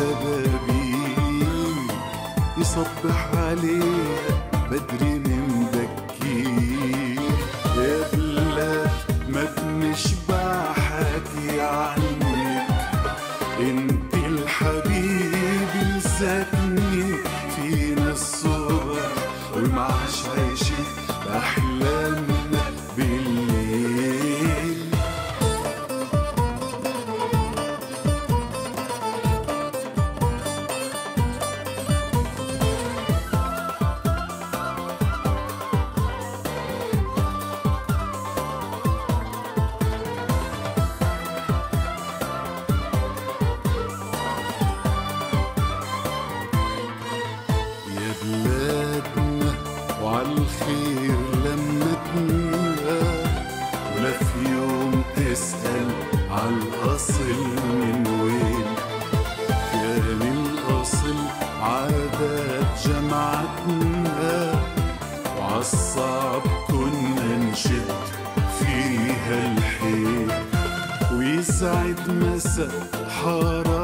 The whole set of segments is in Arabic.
عالشبابيك يصبح عليها بدري من ويسعد مسا حاراتها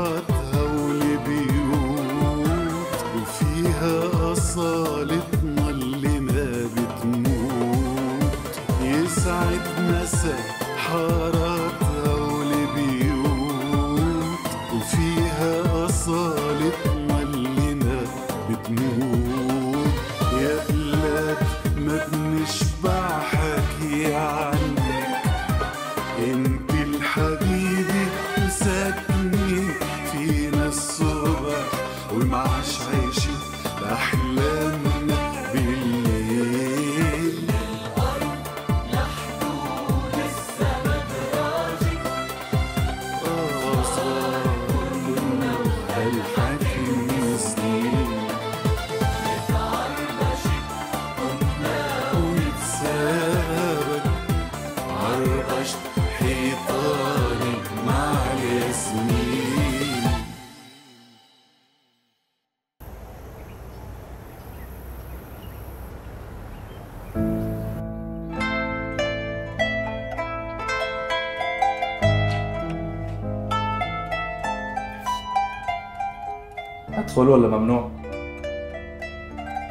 ادخل ولا ممنوع؟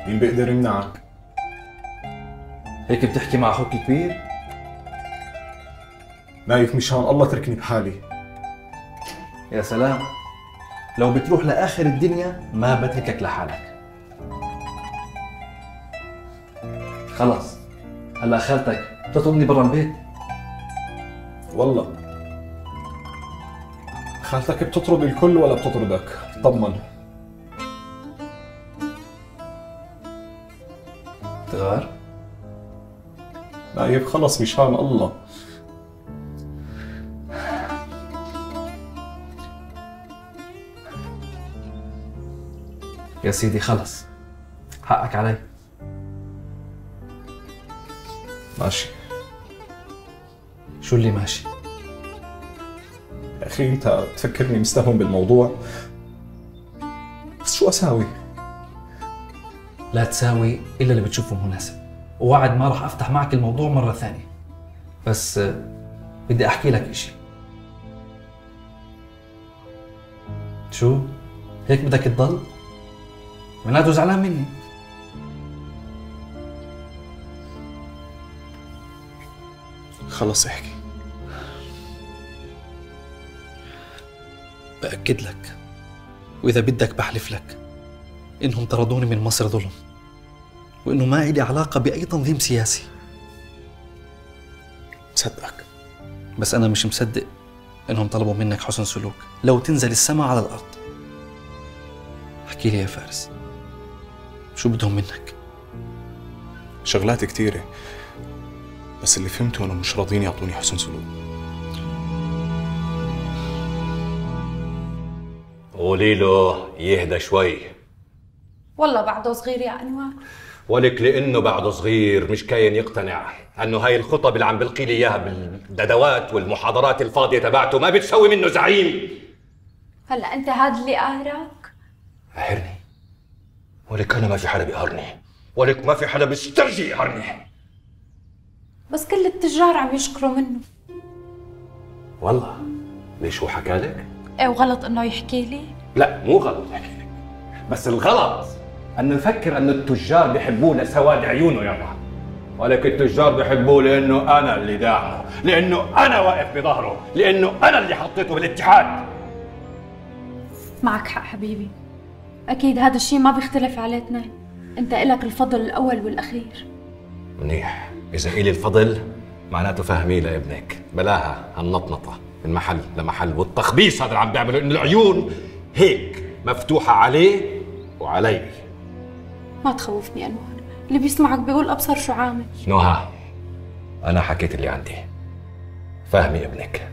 مين بيقدر يمنعك؟ هيك بتحكي مع أخوك الكبير؟ نايف مشان الله تركني بحالي يا سلام لو بتروح لآخر الدنيا ما بتركك لحالك خلص هلا خالتك بتطردني برا البيت والله خالتك بتطرد الكل ولا بتطردك؟ طمن نايف خلص مشان الله. يا سيدي خلص. حقك علي. ماشي. شو اللي ماشي؟ يا أخي أنت تفكرني مستهون بالموضوع. بس شو أساوي؟ لا تساوي إلا اللي بتشوفه مناسب ووعد ما راح أفتح معك الموضوع مرة ثانية. بس آه، بدي أحكي لك إشي. شو؟ هيك بدك تضل؟ معناته زعلان مني. خلص احكي. بأكد لك وإذا بدك بحلف لك إنهم طردوني من مصر ظلم. وإنه ما إلي علاقة بأي تنظيم سياسي. مصدقك بس أنا مش مصدق إنهم طلبوا منك حسن سلوك. لو تنزل السما على الأرض. احكي لي يا فارس شو بدهم منك؟ شغلات كتيرة بس اللي فهمته إنه مش راضيين يعطوني حسن سلوك. قولي له يهدى شوي. والله بعده صغير يا أنوار. ولك لأنه بعده صغير مش كاين يقتنع. أنه هاي الخطب اللي عم بلقي لي إياها بالندوات والمحاضرات الفاضية تبعته ما بتسوي منه زعيم. هلا أنت هذا اللي قاهرك؟ قهرني. ولك أنا ما في حدا بيقهرني. ولك ما في حدا بيسترجي يقهرني. بس كل التجار عم يشكروا منه. والله ليش هو حكى لك؟ إيه وغلط إنه يحكي لي؟ لا مو غلط بس الغلط انه يفكر انه التجار بيحبوه لسواد عيونه يابا ولكن التجار بيحبوه لأنه أنا اللي داعمه لأنه أنا واقف بظهره لأنه أنا اللي حطيته بالاتحاد معك حق حبيبي. أكيد هذا الشيء ما بيختلف على اثنين أنت إلك الفضل الأول والأخير. منيح. إذا إلي الفضل معناته فهمي لابنك بلاها هالنطنطة من محل لمحل والتخبيص هذا اللي عم بيعمله انه العيون هيك مفتوحة عليه وعلي. ما تخوفني أنوار. اللي بيسمعك بيقول أبصر شو عامل. نوها أنا حكيت اللي عندي. فهمي ابنك.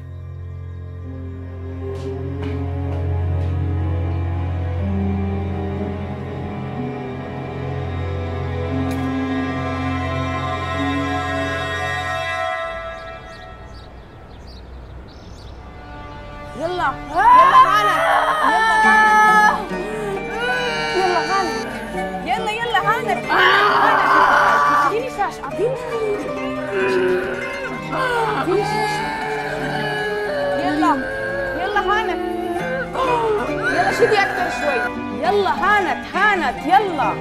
يلا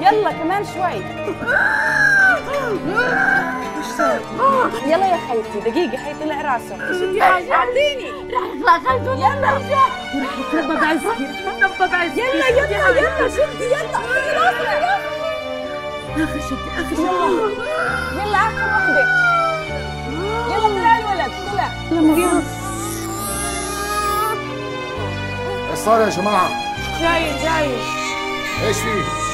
يلا كمان شوي؟ يلا يا حياتي دقيقة حيطلع راسه. شدي حاجة اعطيني. رح يطلع خلفه يلا. رح يتربى بعزتي رح يتربى بعزتي يلا يلا يلا شدي يلا. اخر شدي اخر شدي يلا آخر وحدة يلا طلع الولد طلع يلا إيش صار يا جماعة؟ جاي جاي إيش في؟ اللهم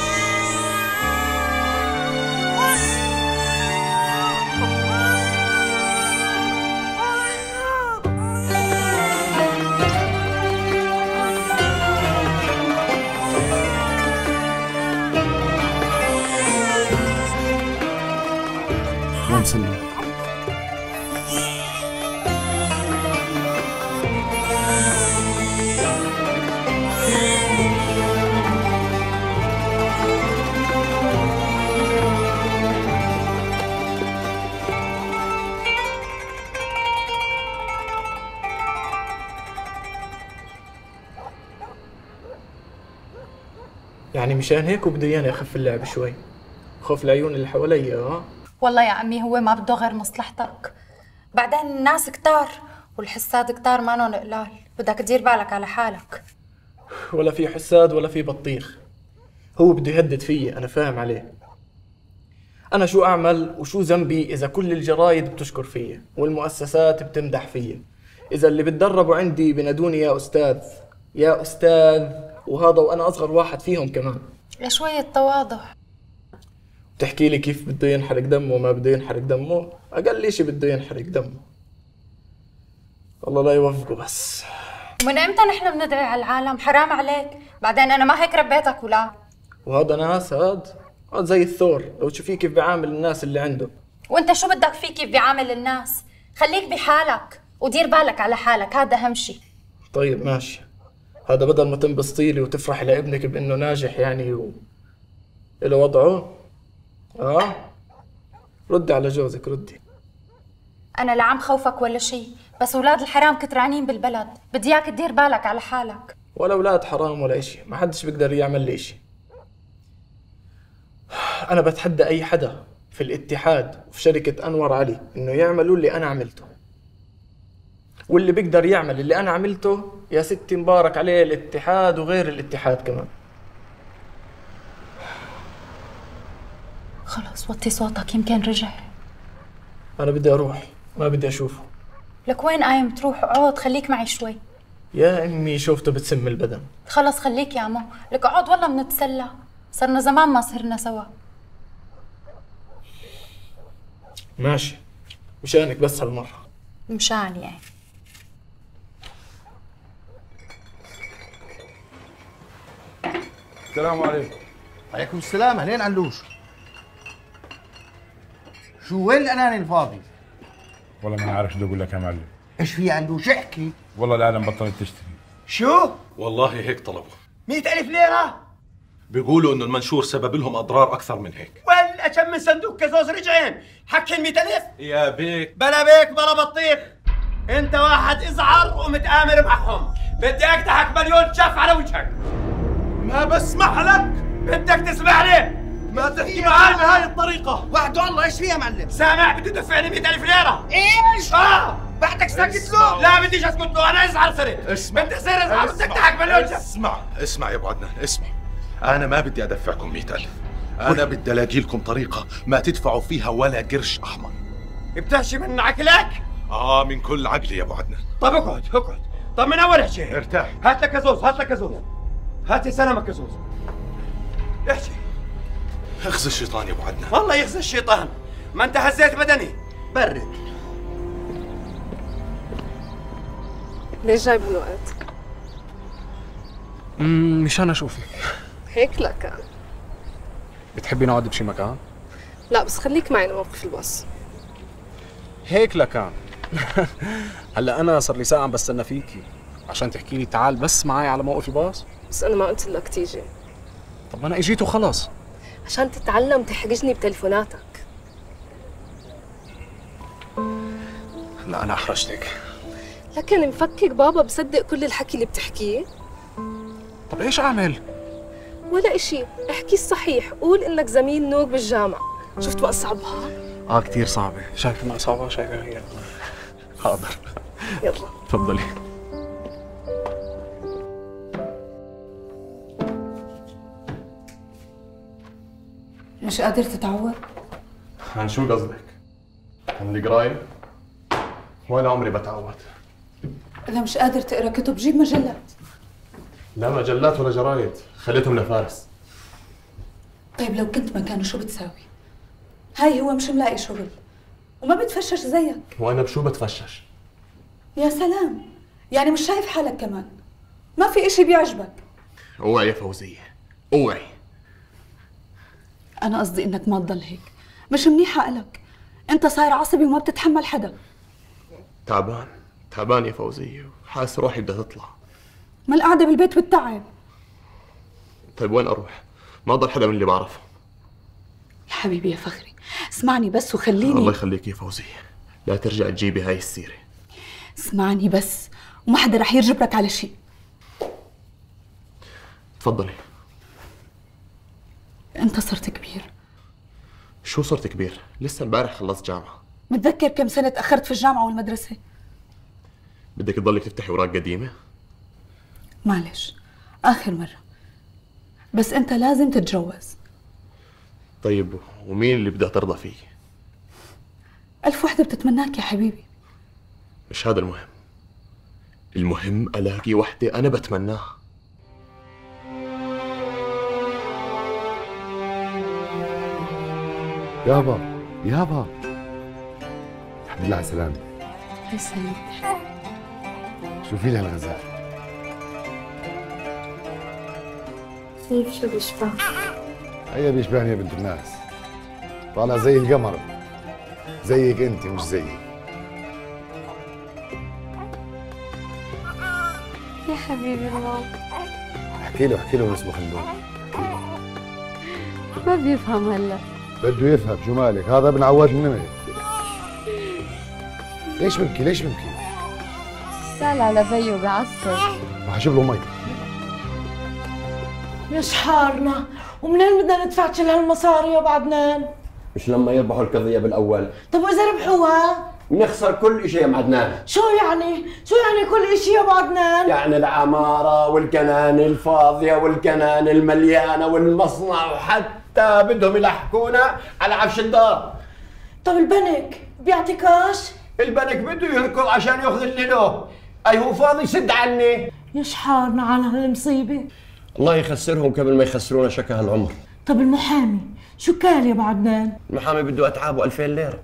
يعني مشان هيك وبده إياني أخف اللعب شوي. خوف العيون اللي حوالي ها والله يا عمي هو ما بده غير مصلحتك. بعدين الناس كتار والحساد كتار مانن قلال بدك تدير بالك على حالك. ولا في حساد ولا في بطيخ. هو بده يهدد فيي أنا فاهم عليه. أنا شو أعمل وشو ذنبي إذا كل الجرايد بتشكر فيي والمؤسسات بتمدح فيي؟ إذا اللي بتدربوا عندي بنادوني يا أستاذ يا أستاذ وهذا وأنا أصغر واحد فيهم كمان. شوية تواضع بتحكي لي كيف بده ينحرق دمه وما بده ينحرق دمه؟ أقل شيء بده ينحرق دمه. الله لا يوفقه بس. من إمتى نحن بندعي على العالم؟ حرام عليك. بعدين أنا ما هيك ربيتك ولا؟ وهذا ناس هاد هاد زي الثور. لو تشوفيه كيف بيعامل الناس اللي عنده. وأنت شو بدك فيه كيف بيعامل الناس؟ خليك بحالك ودير بالك على حالك. هذا أهم شيء طيب ماشي. هذا بدل ما تنبسطي لي وتفرحي لابنك بإنه ناجح يعني و له وضعه. آه. ردي على جوزك ردي. أنا لا عم خوفك ولا شيء بس أولاد الحرام كترانين بالبلد. بدي إياك تدير بالك على حالك. ولا أولاد حرام ولا إشي. ما حدش بيقدر يعمل لي إشي. أنا بتحدى أي حدا في الاتحاد وفي شركة أنور علي إنه يعملوا اللي أنا عملته. واللي بيقدر يعمل اللي أنا عملته يا ستي مبارك عليه الاتحاد وغير الاتحاد كمان. خلص وطي صوتك يمكن رجع. أنا بدي أروح ما بدي أشوفه. لك وين قايم تروح؟ اقعد خليك معي شوي. يا أمي شوفته بتسم البدن. خلص خليك يا عمو. لك اقعد والله بنتسلى صرنا زمان ما صرنا سوا. ماشي. مشانك بس هالمرة. مشان يعني. السلام عليكم. عليكم السلام أهلين علوش شو وين الأناني الفاضي؟ والله ما عارف شو بدي أقول لك يا معلم. إيش في علوش احكي. والله العالم بطلت تشتري. شو؟ والله هيك طلبوا. مئة ألف ليرة؟ بيقولوا إنه المنشور سبب لهم أضرار أكثر من هيك. ولا كم من صندوق كازوز رجعين. حكي المئة ألف؟ يا بيك. بلا بيك بلا بطيخ. أنت واحد إزعر ومتآمر معهم. بدي أقدحك مليون شف على وجهك. ما بسمح لك! بدك تسمعني ما تحكي معي بهاي الطريقة! وحد الله إيش في يا معلم؟ سامع بده يدفعني 100000 ليرة! إيش؟ آه! بعدك ساكت له؟ لا بديش أسكت له أنا ازعر صرت اسمع. بدي اصير ازعر بدك مليون شف اسمع. اسمع يا أبو عدنان اسمع. أنا ما بدي أدفعكم مئة ألف. أنا بدي ألاقي لكم طريقة ما تدفعوا فيها ولا قرش أحمر. بتحشي من عقلك؟ آه من كل عقلي يا أبو عدنان. طب اقعد اقعد. طب من أول احكي ارتاح. هات لك كازوز هات لك كازوز هات لي سلامك كازوز احكي. اخزي الشيطان يا أبو عدنان. والله يخزي الشيطان. ما انت هزيت بدني. برد. ليش جايب الوقت؟ مشان اشوفك هيك لا كان. بتحبي نقعد بشي مكان؟ لا بس خليك معي لموقف الباص. هيك لكان هلا أنا صار لي ساعة عم بستنى فيكي. عشان تحكي لي تعال بس معي على موقف الباص. بس أنا ما قلت لك تيجي. طب أنا إجيت وخلص عشان تتعلم تحرجني بتلفوناتك لا أنا أحرجتك. لكن مفكك بابا بصدق كل الحكي اللي بتحكيه؟ طب إيش أعمل؟ ولا إشي. احكي الصحيح. قول إنك زميل نوق بالجامعة. شفت ما اصعبها آه كثير صعبة. شايف ما صعبة شايفها هي حاضر. يلا. تفضلي. مش قادر تتعود عن شو قصدك؟ عن القراية؟ وين عمري بتعود إذا مش قادر تقرأ كتب جيب مجلات. لا مجلات ولا جرايد. خليتهم لفارس. طيب لو كنت مكانه شو بتساوي؟ هاي هو مش ملاقي شغل. وما بتفشش زيك. وأنا بشو بتفشش؟ يا سلام. يعني مش شايف حالك كمان. ما في إشي بيعجبك. أوعي يا فوزية. أوعي. أنا قصدي إنك ما تضل هيك. مش منيحة إلك. أنت صاير عصبي وما بتتحمل حدا. تعبان. تعبان يا فوزية. حاسس روحي بدها تطلع. ما القعدة بالبيت بتتعب طيب وين أروح؟ ما ضل حدا من اللي بعرفه يا حبيبي يا فخري اسمعني بس وخليني. الله يخليك يا فوزية. لا ترجع تجيبي هاي السيرة. اسمعني بس وما حدا رح يرجبرك على شيء. تفضلي. أنت صرت كبير. شو صرت كبير؟ لسه امبارح خلصت جامعة. متذكر كم سنة تاخرت في الجامعة والمدرسة؟ بدك تضلك تفتحي أوراق قديمة؟ معلش آخر مرة. بس أنت لازم تتجوز. طيب ومين اللي بدها ترضى فيه؟ ألف وحدة بتتمناك يا حبيبي. مش هذا المهم. المهم ألاقي وحدة أنا بتمناها. يابا يابا. الحمد لله على السلامة. شوفي لي هالغزال كيف شو بيشبه هي بيشبهني يا بنت الناس. طالع زي القمر. زيك انت مش زيي. يا حبيبي الماما احكي له احكي له اسمه خلود ما بيفهم هلا. بده يفهم شو مالك هذا ابن عواد النمر ليش ببكي ليش ببكي سأل على بيو بعصر رح أشوف له مي. مش حارنا ومنين بدنا ندفع كل هالمصاري يا ابو عدنان؟ مش لما يربحوا القضية بالأول. طب وإذا ربحوها؟ نخسر كل شيء يا معدنان. شو يعني؟ شو يعني كل إشي يا ابو عدنان؟ يعني العمارة والكنان الفاضية والكنان المليانة والمصنع وحتى بدهم يلحقونا على عفش الدار. طب البنك بيعطي كاش؟ البنك بده يركض عشان ياخذ اللي له. أي هو فاضي؟ سد عني. يش حارنا على هالمصيبة. الله يخسرهم قبل ما يخسرونا شكا هالعمر. طب المحامي شو قال يا أبو عدنان؟ المحامي بده أتعابه 2000 ليرة.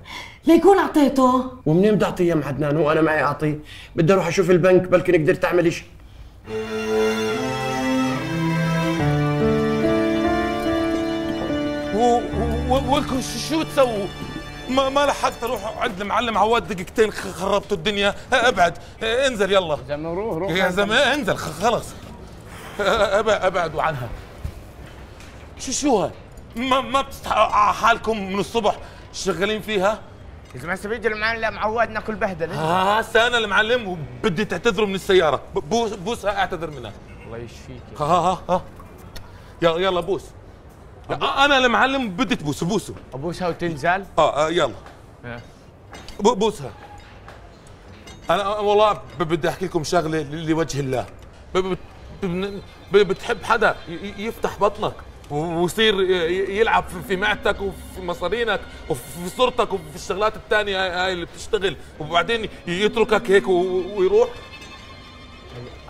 ليكون أعطيته؟ ومنين بدي أعطيه يا أم عدنان؟ وأنا معي أعطيه. بدي أروح أشوف البنك بلكي نقدر تعمل شيء ولكم شو تسووا؟ ما ما لحقت أروح عند المعلم عواد دقيقتين خربتوا الدنيا. أبعد. انزل يلا. زلمة روح روح. يا زلمة انزل خلص. ابعدوا عنها. شو شو هاي؟ ما ما بتستحقوا حالكم من الصبح شغالين فيها؟ اذا ما بيجي المعلم عواد ناكل بهدلة. هسه أنا المعلم وبدي تعتذروا من السيارة. بوس بوسها أعتذر منها. الله يشفيك ها ها ها. يلا يلا بوس. أنا المعلم بدي تبوسه بوسة. أبوسها وتنزل؟ آه, آه يلا. بوسها. أنا والله بدي أحكي لكم شغلة لوجه الله. بتحب حدا يفتح بطنك ويصير يلعب في- معدتك وفي مصارينك وفي صورتك وفي الشغلات الثانية هاي اللي بتشتغل. وبعدين يتركك هيك ويروح.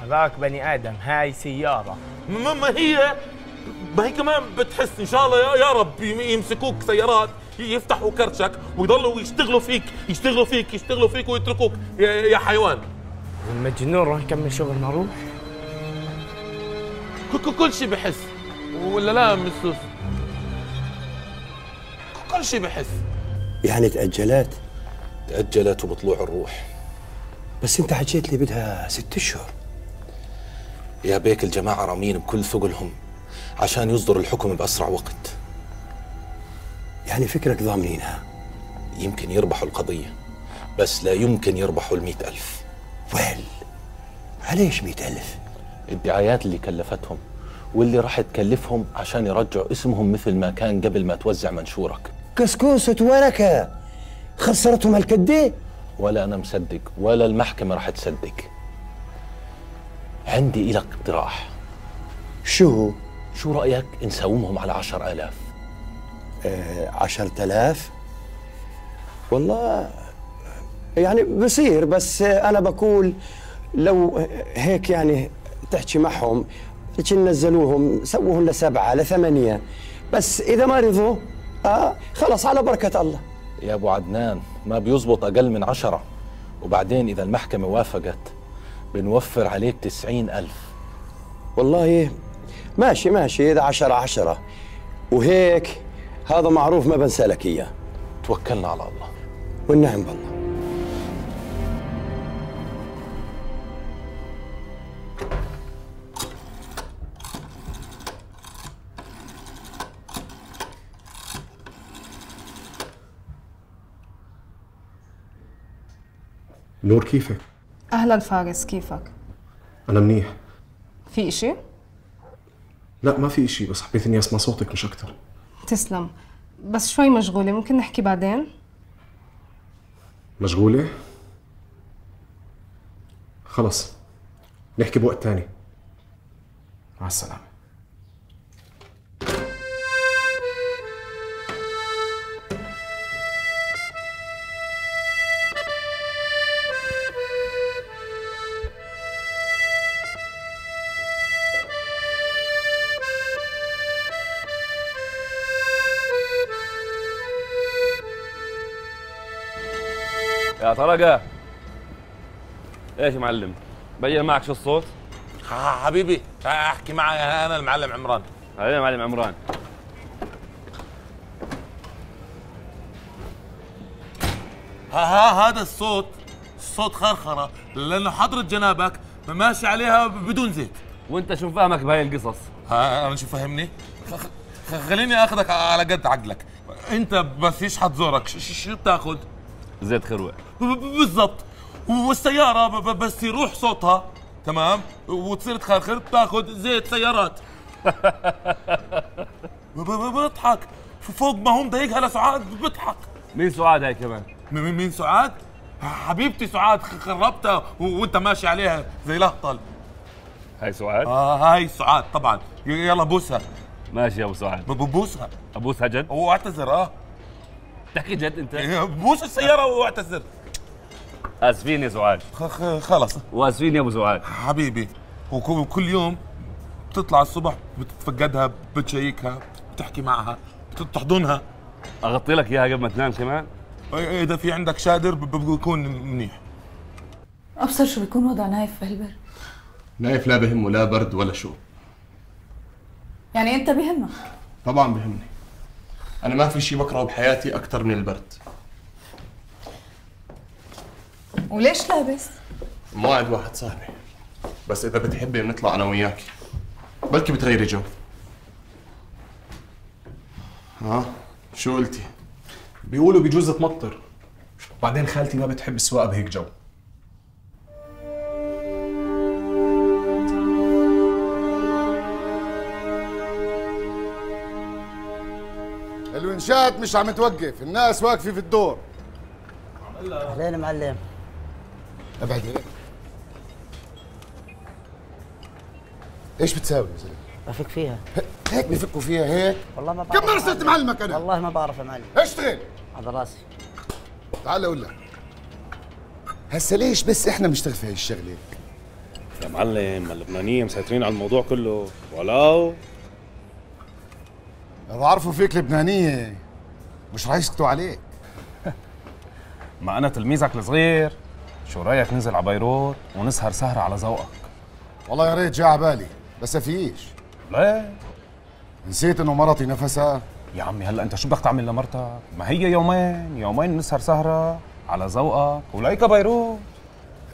هذاك بني آدم هاي سيارة. ما هي ما هي كمان بتحس إن شاء الله يا, يا رب يم- يمسكوك سيارات يفتحوا كرشك ويضلوا يشتغلوا فيك يشتغلوا فيك يشتغلوا فيك ويتركوك. يا, يا حيوان. المجنون روح نكمل شغلنا روح. ك- ك- كل شيء بحس. ولا لا مسوس كل شيء بحس. يعني تأجلت تأجلت وبطلوع الروح. بس أنت حكيت لي بدها ست أشهر. يا بيك الجماعة رامين بكل ثقلهم. عشان يصدر الحكم بأسرع وقت. يعني فكرك ضامنينها يمكن يربحوا القضية بس لا يمكن يربحوا المئة ألف. ويل عليش مئة ألف؟ الدعايات اللي كلفتهم واللي راح تكلفهم عشان يرجعوا اسمهم مثل ما كان قبل ما توزع منشورك. كسكوسة وركة خسرتهم هالكدي ولا أنا مصدق ولا المحكمة راح تصدق. عندي إلك اقتراح. شو؟ شو رأيك نساومهم على عشر آلاف؟ آه عشرة آلاف والله يعني بصير بس أنا بقول لو هيك يعني تحكي معهم هيك نزلوهم سووهم لسبعة لثمانية. بس إذا ما رضوا آه خلص على بركة الله. يا أبو عدنان ما بيزبط أقل من عشرة. وبعدين إذا المحكمة وافقت بنوفر عليك تسعين ألف. والله ماشي ماشي إذا عشرة عشرة وهيك هذا معروف ما بنسى لك إياه توكلنا على الله والنعم بالله نور كيفك؟ أهلا فارس كيفك؟ أنا منيح في إشي؟ لا ما في إشي بس حبيت إني أسمع صوتك مش أكتر تسلم بس شوي مشغولة ممكن نحكي بعدين؟ مشغولة؟ خلص نحكي بوقت تاني مع السلامة يا طلقة إيش يا معلم؟ بين معك شو الصوت؟ حبيبي أحكي معي أنا المعلم عمران هاي يا معلم عمران ها ها هذا الصوت صوت خرخرة لأنه حضرة جنابك ماشي عليها بدون زيت وأنت شو فاهمك بهاي القصص؟ ها أنا شو خ- خليني أخذك على قد عقلك أنت بس يشحط زورك شو بتاخذ؟ زيت خروع. بالضبط. والسيارة بس يروح صوتها. تمام؟ وتصير تخرخر بتاخذ زيت سيارات. بضحك. فوق ما هو مضايقها لسعاد بضحك. مين سعاد هاي كمان؟ مين سعاد؟ حبيبتي سعاد خربتها وانت ماشي عليها زي الاهطل هاي سعاد؟ آه هاي سعاد طبعا. يلا بوسها. ماشي يا أبو سعاد. ببوسها أبوسها جد؟ واعتذر آه. تحكي جد انت؟ بوس السيارة واعتذر. آسفين يا زعاج. خلص وآسفين يا أبو زعاج. حبيبي وك- وكل يوم بتطلع الصبح بتتفقدها بتشيكها بتحكي معها بتحضنها. أغطي لك إياها قبل ما تنام كمان إذا في عندك شادر بيكون منيح. أبصر شو بيكون وضع نايف بهالبرد نايف لا بهمه لا برد ولا شو يعني أنت بهمك؟ طبعا بهمني. أنا ما في شيء بكرهه بحياتي أكثر من البرد. وليش لابس موعد واحد صاحبي. بس إذا بتحبي بنطلع أنا وياك بلكي بتغيري جو. ها؟ شو قلتي؟ بيقولوا بيجوز تمطر. وبعدين خالتي ما بتحب السواقة بهيك جو. الونشات مش عم توقف. الناس واقفة في الدور. اهلين معلم. أبعد هيك إيش بتساوي يا زلمة؟ بفك فيها. هيك بفكوا فيها هيك؟ والله ما بعرف كم مرة صرت معلمك أنا؟ والله ما بعرف يا معلم. اشتغل. على راسي. تعال أقول لك. هسه ليش بس إحنا بنشتغل في هاي الشغلة؟ يا معلم اللبنانيين مسيطرين على الموضوع كله. ولو لو عرفوا فيك لبنانية. مش رح يسكتوا عليك. ما أنا تلميذك الصغير. شو رأيك ننزل على بيروت ونسهر سهرة على ذوقك؟ والله يا ريت جا على بالي بس فيش ليه نسيت إنه مرتي نفسها. يا عمي هلا أنت شو بدك تعمل لمرتك؟ ما هي يومين يومين نسهر سهرة على ذوقك. وليك بيروت.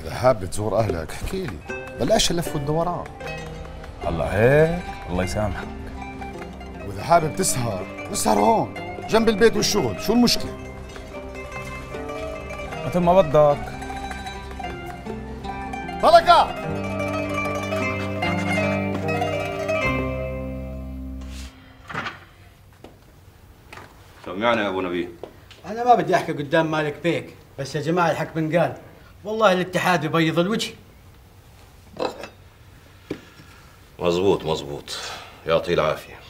إذا حابب تزور أهلك احكي لي. بلاش اللف والدوران هلا هيك الله يسامحك. واذا حابب تسهر نسهر هون جنب البيت والشغل شو المشكلة؟ مثل ما بدك. بركة! سمعنا يا أبو نبيل أنا ما بدي أحكي قدام مالك بيك بس يا جماعة الحق بنقال والله الاتحاد يبيض الوجه. مزبوط مزبوط يعطيه العافية.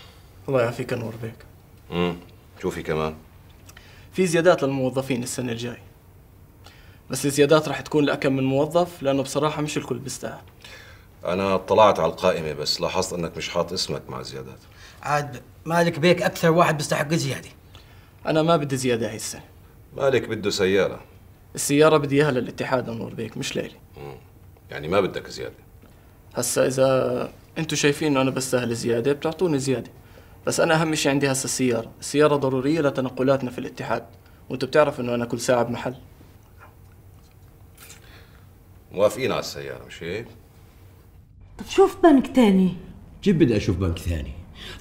الله يعافيك نور بيك امم شو في كمان؟ في زيادات للموظفين السنة الجاي بس الزيادات راح تكون لأكم من موظف لأنه بصراحة مش الكل بيستاهل. أنا اطلعت على القائمة بس لاحظت أنك مش حاط اسمك مع الزيادات. عاد مالك بيك أكثر واحد بيستحق زيادة؟ أنا ما بدي زيادة هاي السنة. مالك بده سيارة؟ السيارة بدي إياها للاتحاد نور بيك مش لإلي يعني ما بدك زيادة؟ هسا إذا أنتوا شايفين إنه أنا بستاهل زيادة بتعطوني زيادة. بس أنا أهم شيء عندي هسا السيارة. السيارة ضرورية لتنقلاتنا في الاتحاد. وأنتوا بتعرفوا إنه أنا كل ساعة بمحل. موافقين على السيارة مش هيك؟ طب شوف بنك تاني. كيف بدي أشوف بنك ثاني؟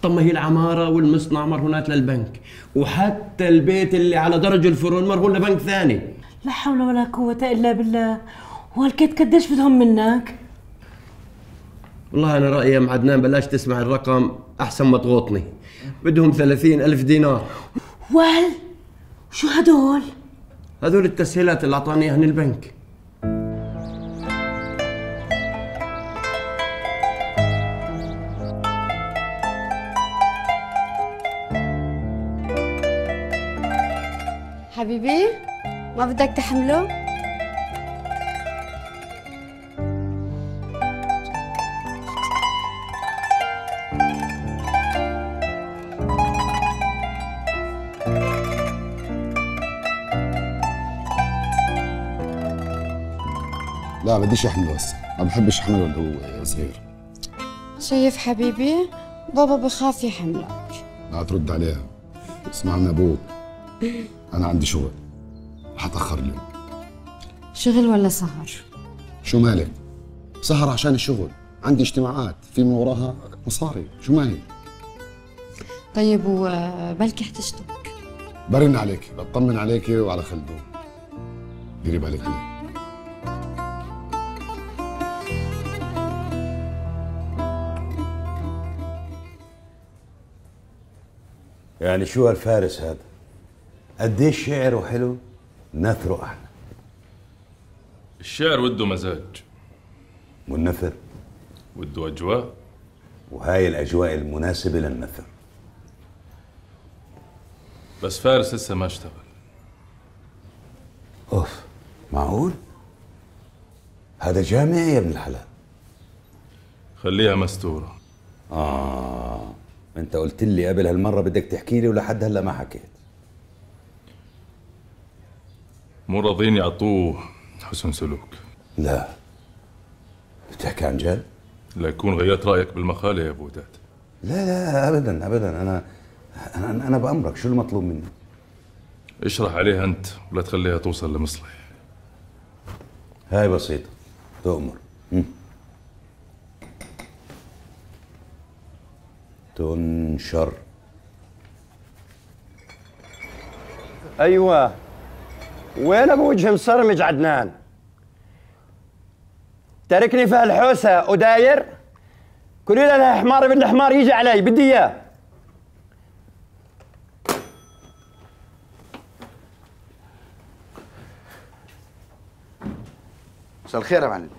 طب ما هي العمارة والمصنع مرهونات للبنك. وحتى البيت اللي على درج الفرن مرهون لبنك ثاني. لا حول ولا قوة إلا بالله. وهالكيت قديش بدهم منك؟ والله أنا رأيي يا عدنان بلاش تسمع الرقم أحسن ما تغوطني بدهم ثلاثين ألف دينار وال شو هدول؟ هذول التسهيلات اللي أعطاني إياهن البنك حبيبي ما بدك تحمله؟ لا بديش احمله هسه ما بحبش احمله اللي هو صغير. شايف حبيبي؟ بابا بخاف يحملك. لا ترد عليها. اسمع من أبوك أنا عندي شغل. رح اتاخر اليوم شغل ولا سهر؟ شو مالك؟ سهر عشان الشغل. عندي اجتماعات. في من وراها مصاري. شو مالك طيب وبلكي احتجتك برن عليك بطمن عليك وعلى خلدون ديري بالك عليه يعني شو هالفارس هذا؟ قديش شعره حلو؟ نثره أحلى. الشعر وده مزاج. والنثر؟ وده أجواء. وهاي الأجواء المناسبة للنثر. بس فارس لسه ما اشتغل. أوف معقول؟ هذا جامعي يا ابن الحلال. خليها مستورة. آه. أنت قلت لي قبل هالمرة بدك تحكي لي ولحد هلا ما حكيت. مو راضيين يعطوه حسن سلوك. لا. بتحكي عن جد؟ لا يكون غيرت رأيك بالمقالة يا وداد لا لا أبدا أبدا. أنا أنا, أنا بأمرك. شو المطلوب مني؟ اشرح عليها أنت ولا تخليها توصل لمصلح هاي بسيطة. تؤمر تنشر أيوه. وين أبو وجه مصرمج عدنان؟ تركني في هالحوسه وداير كل لها حمار ابن الحمار يجي علي بدي إياه. مساء الخير يا معلم.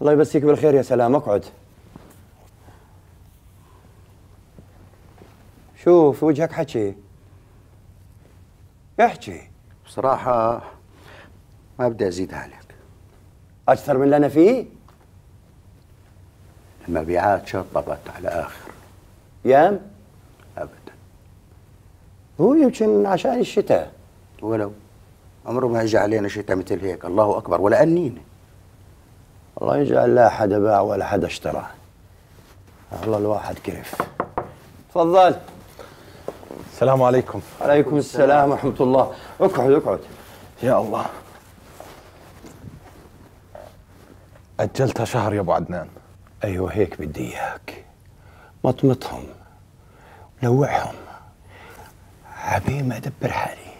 الله يمسيك بالخير يا سلام أقعد. شوف في وجهك حكي. احكي. بصراحة ما بدي أزيد عليك أكثر من اللي أنا فيه؟ المبيعات شطبت على آخر؟ يام؟ أبدا. هو يمكن عشان الشتاء. ولو. عمره ما يجي علينا شتاء مثل هيك. الله أكبر. ولا أنينة. الله يجعل لا حدا باع ولا حدا اشترى. والله الواحد كرف تفضل. السلام عليكم. عليكم السلام ورحمة الله. اقعد اقعد. يا الله. أجلتها شهر يا أبو عدنان. أيوه هيك بدي إياك. مطمطهم لوعهم عبين ما أدبر حالي.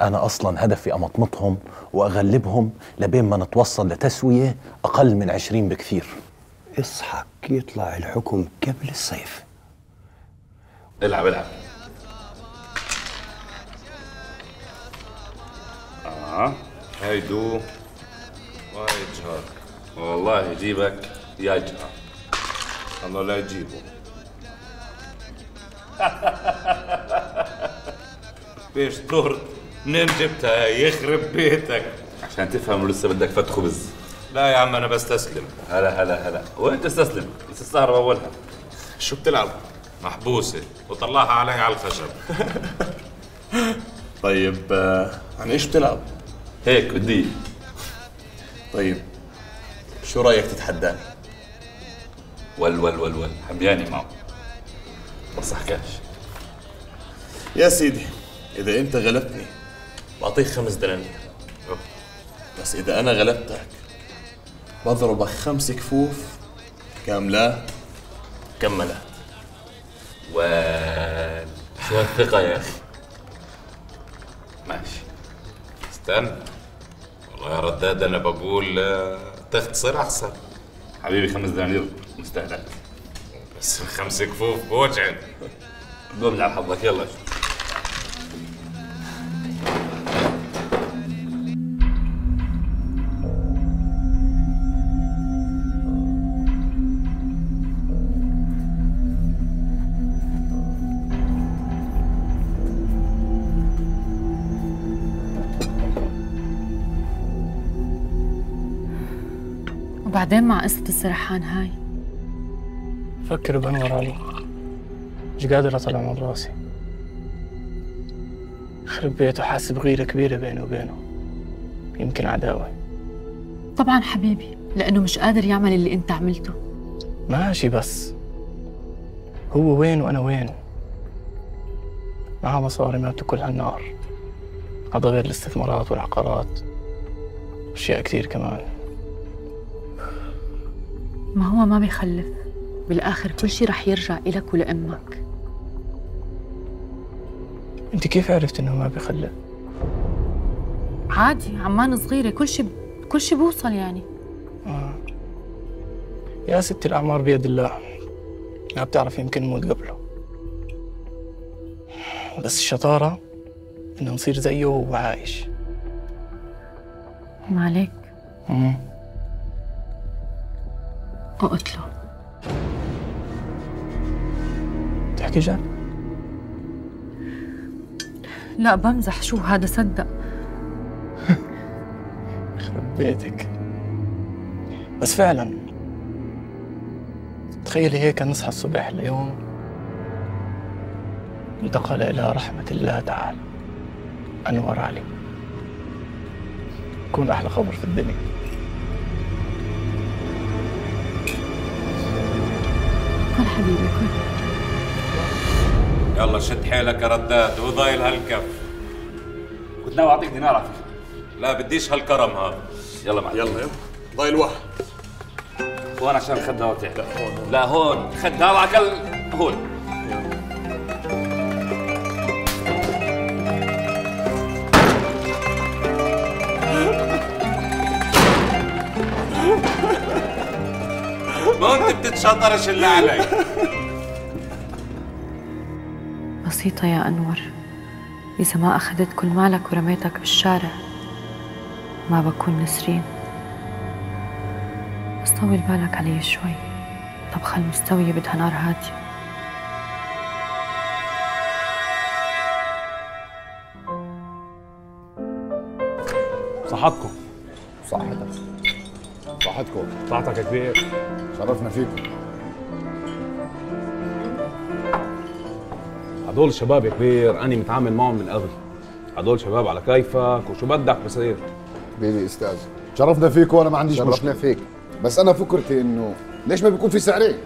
أنا أصلا هدفي أمطمطهم وأغلبهم لبين ما نتوصل لتسوية أقل من عشرين بكثير. اصحك يطلع الحكم قبل الصيف. العب العب. آه. هيدو ويجهر والله يجيبك يجهر الله لا يجيبه. فيش طرد منين جبتها؟ يخرب بيتك. عشان تفهم لسه بدك فت خبز لا يا عم أنا بستسلم. هلا هلا هلا. وين تستسلم؟ لسه السهرة بأولها. شو بتلعب؟ محبوسة. وطلعها علي على الخشب. طيب آه، عن إيش بتلعب؟ هيك بدي طيب شو رأيك تتحداني؟ ول ول ول ول حبياني معه. بس حكاش. يا سيدي إذا أنت غلبتني بعطيك خمس دنانير. بس إذا أنا غلبتك بضربك خمس كفوف كاملات كملات وال. شو هالثقة يا أخي؟ ماشي. استنى. يا رداد أنا بقول آه، تختصر أحسن حبيبي خمس دنانير مستهلك بس خمس كفوف بوجعن قوم نلعب حظك. يلا. وبعدين مع قصة السرحان هاي. فكر بأنور علي. مش قادر أطلع من راسي. خرب بيته حاسس بغيرة كبيرة بيني وبينه. يمكن عداوة. طبعا حبيبي لأنه مش قادر يعمل اللي أنت عملته. ماشي بس. هو وين وأنا وين؟ معاه مصاري ما بتاكل هالنار. هذا غير الاستثمارات والعقارات. أشياء كتير كمان. ما هو ما بيخلف. بالآخر كل شي رح يرجع إلك ولأمك. أنت كيف عرفت إنه ما بيخلف؟ عادي عمان صغيرة كل شي كل شي بوصل يعني. يا ستي الأعمار بيد الله ما بتعرف يمكن نموت قبله. بس الشطارة إنه نصير زيه وهو عايش ما عليك. مم. اقتله تحكي جد؟ لا بمزح. شو هذا؟ صدق. يخرب بيتك بس فعلا تخيلي هيك نصحى الصبح ليوم. انتقل إلى رحمة الله تعالى. أنور علي. يكون أحلى خبر في الدنيا. كل حبيبي كل. يلا شد حيلك يا رداد وضايل هالكف. كنت ناوي أعطيك دينار على فكرة. لا بديش هالكرم هذا. يلا معلم. يلا يلا. ضايل واحد. هون عشان خد هوا تحت لا هون خد هوا على كل هون. ما انت بتتشطرش الا علي بسيطة يا أنور. إذا ما أخذت كل مالك ورميتك بالشارع ما بكون نسرين. بس طول بالك علي شوي. طبخة المستوية بدها نار هادية. صحتكم؟ صحتك. صحتكم. صحتك كبير شرفنا فيكم. هدول شباب يا كبير أنا متعامل معهم من قبل. هدول شباب على كيفك وشو بدك بصير. بيبي أستاذ شرفنا فيك وأنا ما عنديش شرفنا مشكلة. فيك. بس أنا فكرتي إنه ليش ما بيكون في سعرين؟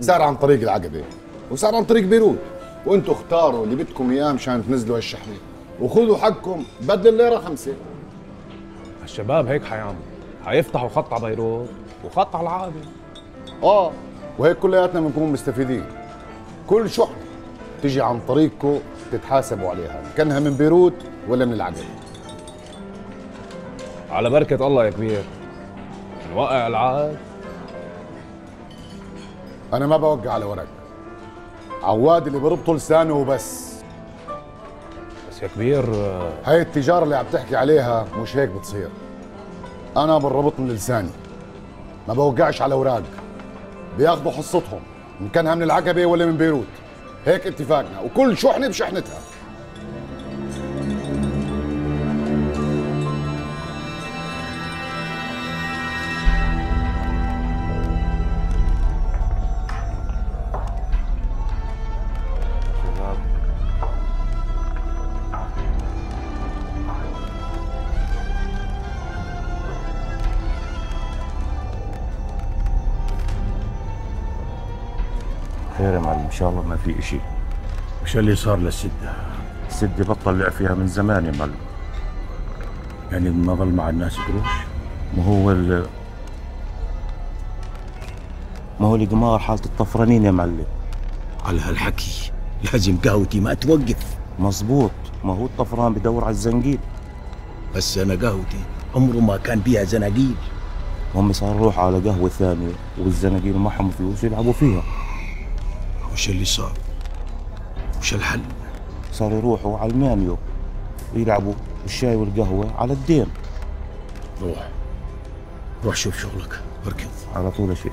سعر عن طريق العقبة وسعر عن طريق بيروت. وأنتم اختاروا اللي بدكم إياه مشان تنزلوا هالشحنة. وخذوا حقكم بدل الليرة خمسة. الشباب هيك حيعملوا. حيفتحوا خط على بيروت وخط على العقبة. آه وهيك كلياتنا بنكون مستفيدين. كل شحنه تيجي عن طريقكم تتحاسبوا عليها كأنها من بيروت ولا من العقبه على بركة الله يا كبير نوقع العقد أنا ما بوقع على ورق. عواد اللي بربطه لسانه وبس. بس يا كبير هاي التجارة اللي عم تحكي عليها مش هيك بتصير. أنا بالربط من لساني. ما بوقعش على أوراق بياخذوا حصتهم إن كانها من العقبة ولا من بيروت. هيك اتفاقنا وكل شحنة بشحنتها خير يا معلم. إن شاء الله ما في إشي. وش اللي صار للسدة؟ السد بطل لعب فيها من زمان يا معلم. يعني ما ظل مع الناس قروش؟ ما هو ال ما هو القمار حالة الطفرانين يا معلم. على هالحكي لازم قهوتي ما توقف. مزبوط ما هو الطفران بدور على الزنقيل. بس أنا قهوتي عمره ما كان بيها زناقيل. هم صار يروحوا على قهوة ثانية والزناقيل معهم فلوس يلعبوا فيها. وش اللي صار؟ وش الحل؟ صاروا يروحوا على المانيو يلعبوا الشاي والقهوة على الدين روح روح شوف شغلك اركض على طول يا شيخ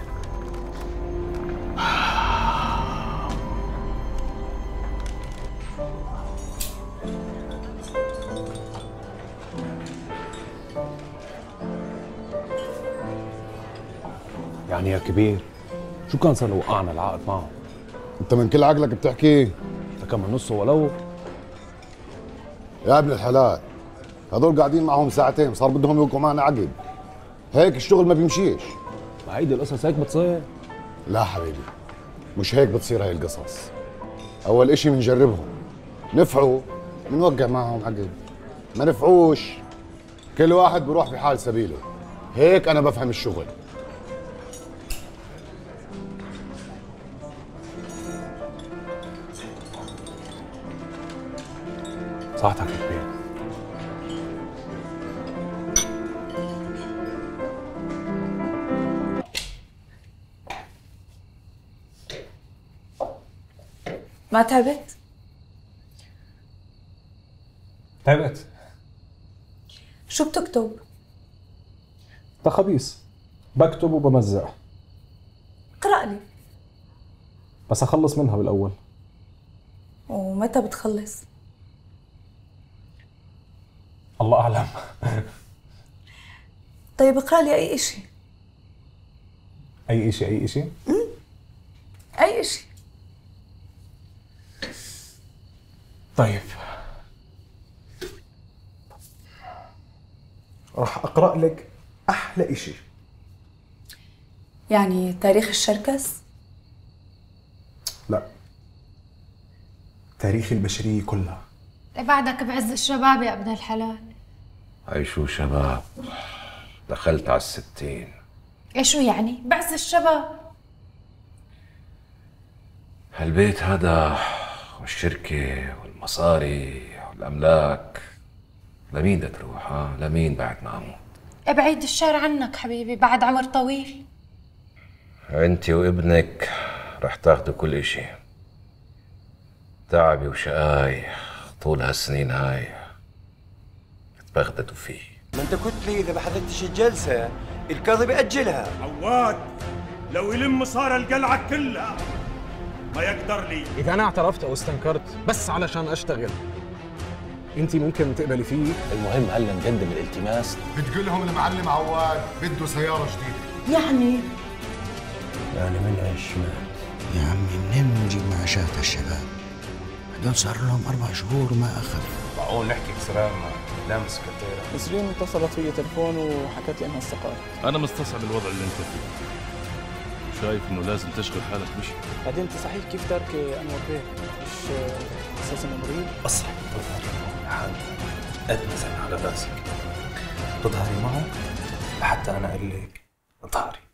يعني يا كبير شو كان صار لو وقعنا العقد معهم؟ انت من كل عقلك بتحكي. كم من نصه ولو يا ابن الحلال هذول قاعدين معهم ساعتين صار بدهم يوقعوا معنا عقد. هيك الشغل ما بيمشيش. ما هيدي القصص هيك بتصير؟ لا حبيبي مش هيك بتصير هاي القصص. أول إشي بنجربهم نفعوا بنوقع معهم عقد. ما نفعوش. كل واحد بروح في حال سبيله. هيك أنا بفهم الشغل. يا كبير ما تعبت؟ تعبت شو بتكتب؟ تخبيص بكتب وبمزع اقرأ لي بس أخلص منها بالأول ومتى بتخلص؟ الله أعلم. طيب اقرأ لي أي إشي. أي إشي أي إشي؟ أي شيء طيب. راح أقرأ لك أحلى إشي. يعني تاريخ الشركس؟ لا. تاريخ البشرية كلها. بعدك بعز الشباب يا ابن الحلال. هاي شو شباب؟ دخلت على الستين. إيه شو يعني؟ بعز الشباب. هالبيت هذا والشركة والمصاري والأملاك لمين بدها تروح ها؟ لمين بعد ما أموت؟ ابعد الشر عنك حبيبي بعد عمر طويل. أنت وابنك رح تاخدوا كل إشي تعبي وشقاي طول هالسنين هاي تبغددوا فيه. ما انت قلت لي إذا ما حضرتش الجلسة القاضي بيأجلها. عواد لو يلم صار القلعة كلها ما يقدر لي. إذا أنا اعترفت أو استنكرت بس علشان أشتغل. أنت ممكن تقبلي فيه. المهم هلا نقدم الالتماس؟ بتقول لهم المعلم عواد بده سيارة جديدة. يعني؟ يعني من هالشمال يا عمي منين نجيب معاشات هالشباب؟ هدول صار لهم أربع شهور وما أخذوا معقول نحكي بسلام لا سكرتيرة نسرين اتصلت فيا تلفون وحكت لي أنها استقالت. أنا مستصعب الوضع اللي أنت فيه. شايف إنه لازم تشغل حالك بشيء بعدين أنت صحيح كيف تركي انور بيك مش أساسا مريض؟ اصحى قد ما على رأسك. تظهري معه؟ لحتى أنا أقول لك اظهري